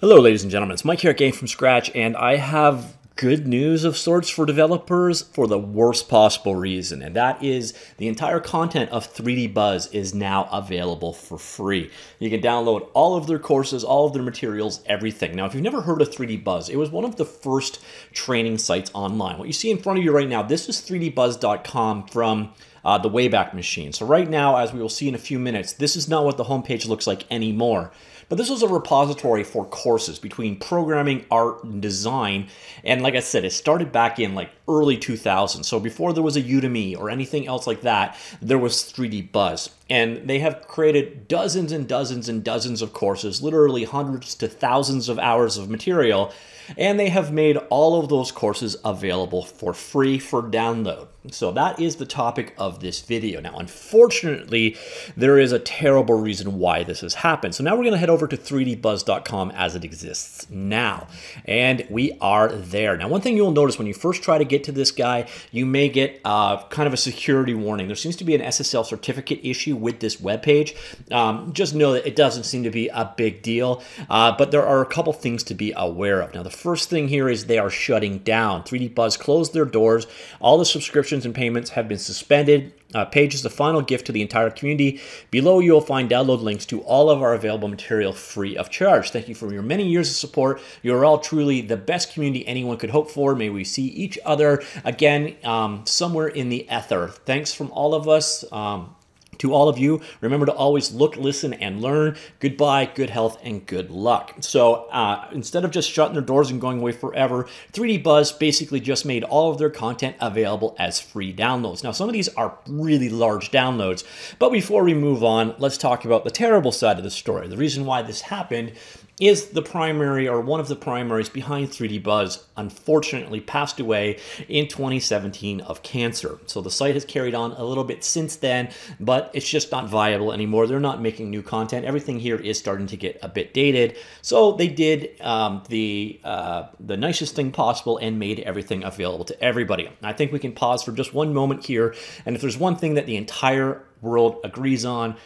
Hello, ladies and gentlemen. It's Mike here at Game from Scratch, and I have good news of sorts for developers for the worst possible reason, and that is the entire content of 3D Buzz is now available for free. You can download all of their courses, all of their materials, everything. Now, if you've never heard of 3D Buzz, it was one of the first training sites online. What you see in front of you right now, this is 3dbuzz.com from uh, the Wayback Machine. So right now, as we will see in a few minutes, this is not what the homepage looks like anymore. But this was a repository for courses between programming, art, and design. And like I said, it started back in like early 2000s. So before there was a Udemy or anything else like that, there was 3D Buzz. And they have created dozens and dozens and dozens of courses, literally hundreds to thousands of hours of material. And they have made all of those courses available for free for download. So that is the topic of this video. Now, unfortunately, there is a terrible reason why this has happened. So now we're going to head over to 3dbuzz.com as it exists now. And we are there. Now, one thing you'll notice when you first try to get to this guy, you may get uh, kind of a security warning. There seems to be an SSL certificate issue with this web page. Um, just know that it doesn't seem to be a big deal, uh, but there are a couple things to be aware of. Now, the first thing here is they are shutting down. 3D Buzz closed their doors. All the subscriptions and payments have been suspended. Uh, page is the final gift to the entire community. Below, you'll find download links to all of our available material free of charge. Thank you for your many years of support. You're all truly the best community anyone could hope for. May we see each other again um, somewhere in the ether. Thanks from all of us. Um, to all of you, remember to always look, listen, and learn. Goodbye, good health, and good luck. So uh, instead of just shutting their doors and going away forever, 3D Buzz basically just made all of their content available as free downloads. Now, some of these are really large downloads, but before we move on, let's talk about the terrible side of the story. The reason why this happened is the primary or one of the primaries behind 3D Buzz, unfortunately passed away in 2017 of cancer. So the site has carried on a little bit since then, but it's just not viable anymore. They're not making new content. Everything here is starting to get a bit dated. So they did um, the uh, the nicest thing possible and made everything available to everybody. I think we can pause for just one moment here. And if there's one thing that the entire world agrees on,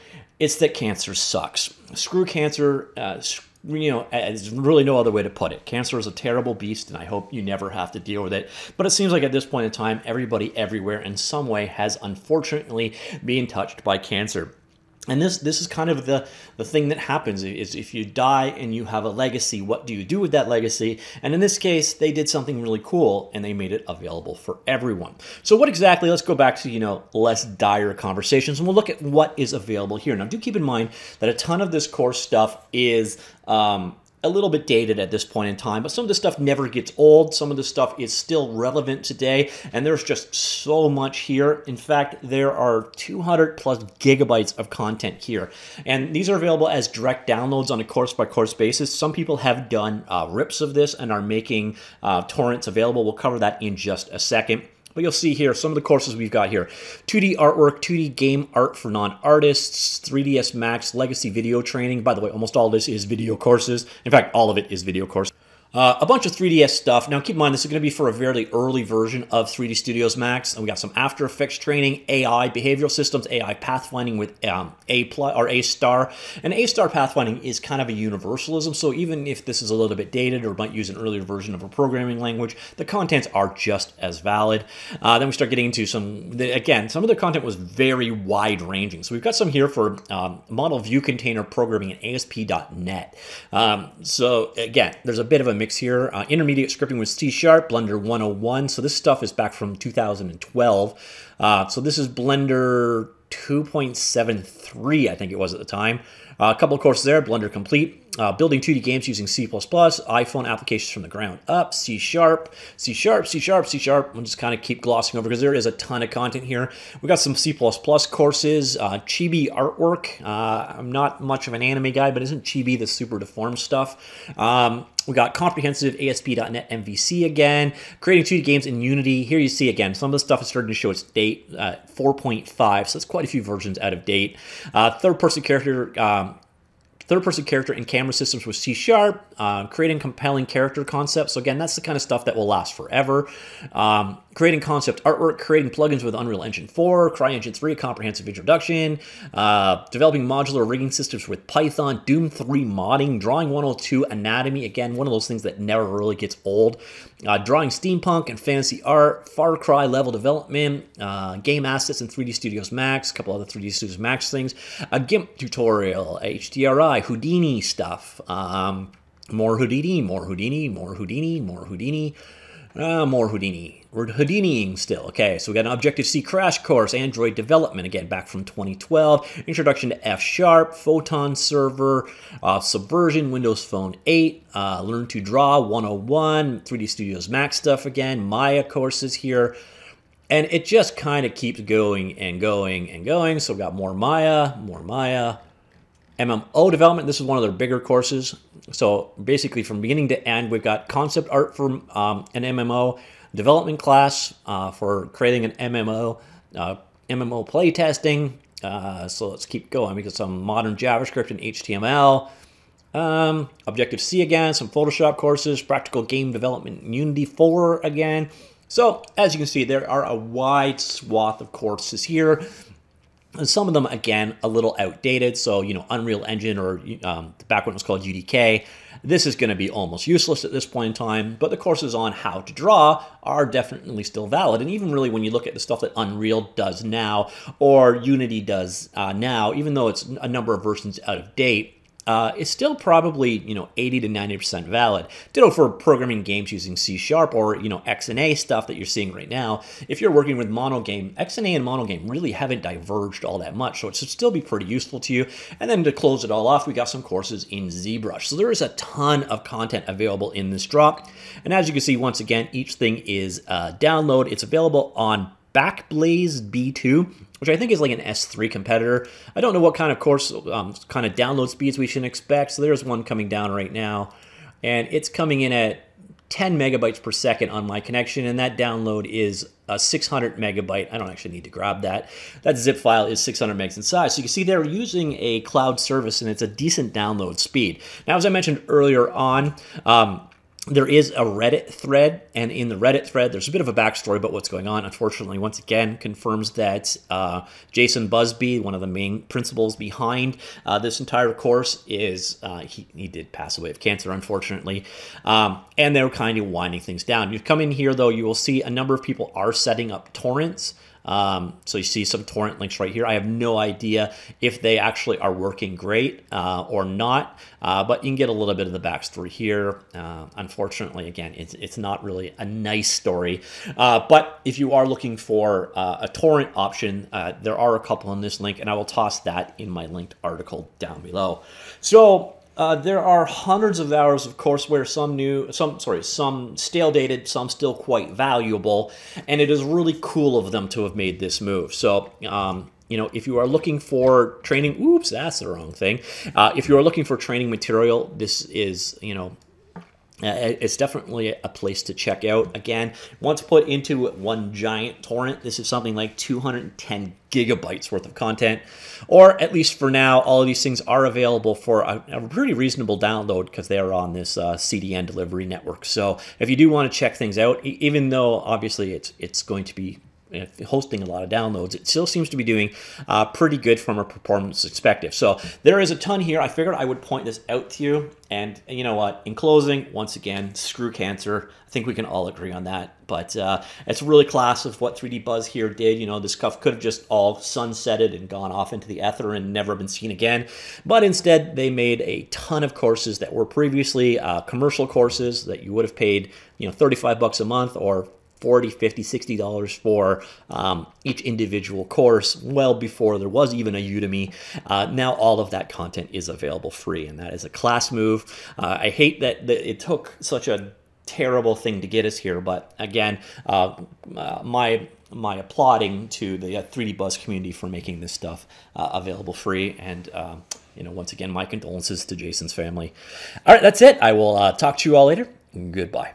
it's that cancer sucks. Screw cancer. Uh, you know, there's really no other way to put it. Cancer is a terrible beast, and I hope you never have to deal with it. But it seems like at this point in time, everybody everywhere in some way has unfortunately been touched by cancer. And this this is kind of the the thing that happens is if you die and you have a legacy, what do you do with that legacy? And in this case, they did something really cool and they made it available for everyone. So what exactly? Let's go back to you know less dire conversations and we'll look at what is available here. Now, do keep in mind that a ton of this course stuff is um, a little bit dated at this point in time, but some of the stuff never gets old. Some of the stuff is still relevant today, and there's just so much here. In fact, there are 200 plus gigabytes of content here, and these are available as direct downloads on a course by course basis. Some people have done uh, rips of this and are making uh, torrents available. We'll cover that in just a second. But you'll see here some of the courses we've got here. 2D artwork, 2D game art for non-artists, 3ds Max legacy video training. By the way, almost all this is video courses. In fact, all of it is video courses. Uh, a bunch of 3DS stuff. Now, keep in mind, this is going to be for a very early version of 3D Studios Max. And we got some After Effects training, AI, behavioral systems, AI pathfinding with um, A plus or A star. And A star pathfinding is kind of a universalism. So even if this is a little bit dated or might use an earlier version of a programming language, the contents are just as valid. Uh, then we start getting into some, again, some of the content was very wide ranging. So we've got some here for um, model view container programming in ASP.NET. Um, so again, there's a bit of a mix here. Uh, intermediate scripting with C Sharp, Blender 101. So this stuff is back from 2012. Uh, so this is Blender 2.73, I think it was at the time. Uh, a couple of courses there, Blender Complete, uh, building 2D games using C++, iPhone applications from the ground up, C Sharp, C Sharp, C Sharp, C Sharp. We'll just kind of keep glossing over because there is a ton of content here. We got some C++ courses, uh, Chibi artwork. Uh, I'm not much of an anime guy, but isn't Chibi the super deformed stuff? Um, we got comprehensive ASP.NET MVC again, creating 2D games in Unity. Here you see again, some of the stuff is starting to show its date, uh, 4.5, so that's quite a few versions out of date. Uh, third person character um, third-person character and camera systems with C Sharp, uh, creating compelling character concepts. So again, that's the kind of stuff that will last forever. Um, creating concept artwork, creating plugins with Unreal Engine 4, CryEngine 3, comprehensive introduction, uh, developing modular rigging systems with Python, Doom 3 modding, Drawing 102 Anatomy, again, one of those things that never really gets old, uh, drawing steampunk and fantasy art, Far Cry level development, uh, game assets in 3D Studios Max, a couple other 3D Studios Max things, a GIMP tutorial, HDRI, Houdini stuff, um, more Houdini, more Houdini, more Houdini, more Houdini, uh, more Houdini. We're Houdiniing still. Okay, so we got an Objective-C crash course, Android development, again, back from 2012. Introduction to F-Sharp, Photon Server, uh, Subversion, Windows Phone 8, uh, Learn to Draw 101, 3D Studios Max stuff again, Maya courses here. And it just kind of keeps going and going and going. So we've got more Maya, more Maya, MMO development. This is one of their bigger courses. So basically, from beginning to end, we've got concept art for um, an MMO, development class uh, for creating an MMO, uh, MMO playtesting. Uh, so let's keep going. We got some modern JavaScript and HTML. Um, Objective C again, some Photoshop courses, practical game development, Unity 4 again. So as you can see, there are a wide swath of courses here. And some of them, again, a little outdated. So, you know, Unreal Engine or um, back when it was called UDK, this is going to be almost useless at this point in time. But the courses on how to draw are definitely still valid. And even really when you look at the stuff that Unreal does now or Unity does uh, now, even though it's a number of versions out of date, uh, is still probably you know 80 to 90 percent valid. Ditto for programming games using C sharp or you know XNA stuff that you're seeing right now. If you're working with monogame, XNA and monogame really haven't diverged all that much, so it should still be pretty useful to you. And then to close it all off, we got some courses in ZBrush. So there is a ton of content available in this drop. And as you can see, once again, each thing is uh, download. It's available on Backblaze B2, which I think is like an S3 competitor. I don't know what kind of course, um, kind of download speeds we should expect. So there's one coming down right now, and it's coming in at 10 megabytes per second on my connection, and that download is a 600 megabyte. I don't actually need to grab that. That zip file is 600 megs in size. So you can see they're using a cloud service, and it's a decent download speed. Now, as I mentioned earlier on, um, there is a Reddit thread, and in the Reddit thread, there's a bit of a backstory about what's going on. Unfortunately, once again, confirms that uh, Jason Busby, one of the main principals behind uh, this entire course, is uh, he, he did pass away of cancer, unfortunately, um, and they're kind of winding things down. You come in here, though, you will see a number of people are setting up torrents. Um, so you see some torrent links right here. I have no idea if they actually are working great uh, or not, uh, but you can get a little bit of the backstory here. Uh, unfortunately, again, it's, it's not really a nice story. Uh, but if you are looking for uh, a torrent option, uh, there are a couple in this link, and I will toss that in my linked article down below. So uh, there are hundreds of hours of courseware, some new, some sorry, some stale dated, some still quite valuable, and it is really cool of them to have made this move. So, um, you know, if you are looking for training, oops, that's the wrong thing. Uh, if you are looking for training material, this is, you know, uh, it's definitely a place to check out. Again, once put into one giant torrent, this is something like 210 gigabytes worth of content. Or at least for now, all of these things are available for a, a pretty reasonable download because they are on this uh, CDN delivery network. So if you do want to check things out, even though obviously it's it's going to be hosting a lot of downloads, it still seems to be doing uh, pretty good from a performance perspective. So there is a ton here. I figured I would point this out to you. And you know what? In closing, once again, screw cancer. I think we can all agree on that. But uh, it's really class of what 3D Buzz here did. You know, this cuff could have just all sunsetted and gone off into the ether and never been seen again. But instead, they made a ton of courses that were previously uh, commercial courses that you would have paid, you know, 35 bucks a month or 40 50 60 dollars for um, each individual course well before there was even a udemy. Uh, now all of that content is available free and that is a class move. Uh, i hate that, that it took such a terrible thing to get us here but again uh, uh my my applauding to the 3d uh, buzz community for making this stuff uh, available free. And you know once again my condolences to jason's family. All right that's it. I will talk to you all later. Goodbye